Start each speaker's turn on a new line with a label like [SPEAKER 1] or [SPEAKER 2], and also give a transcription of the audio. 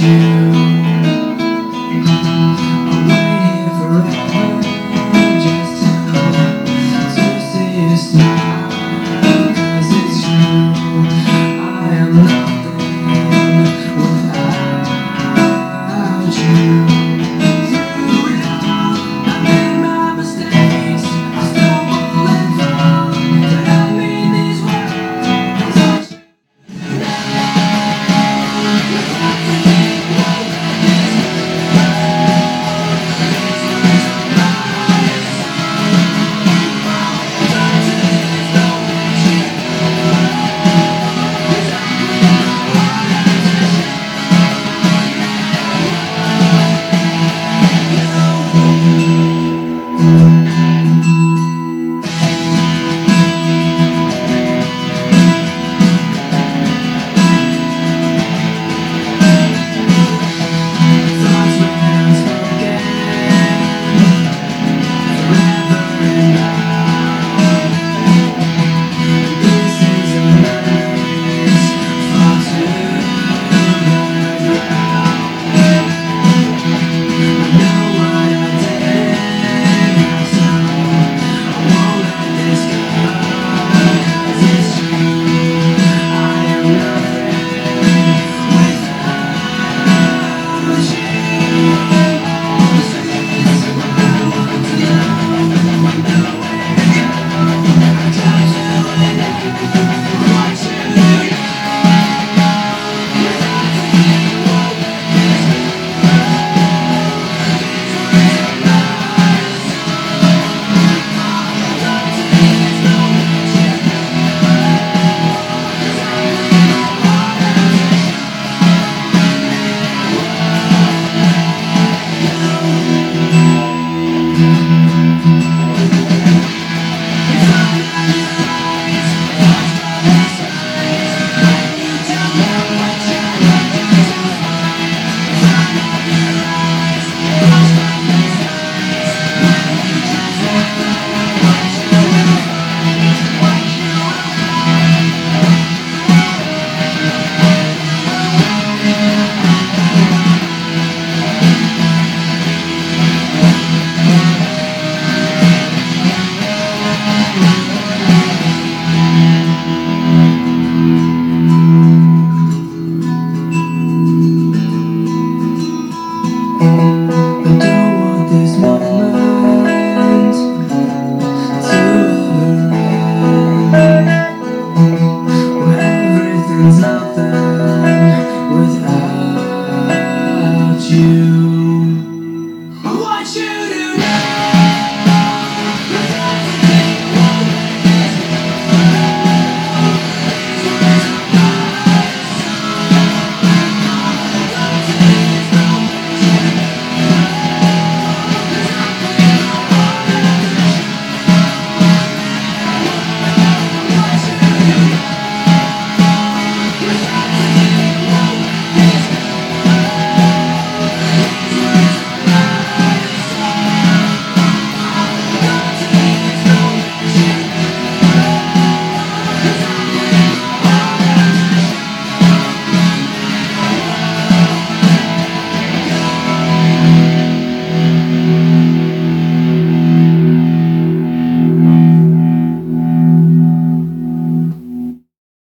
[SPEAKER 1] you. I'm just to see you. about the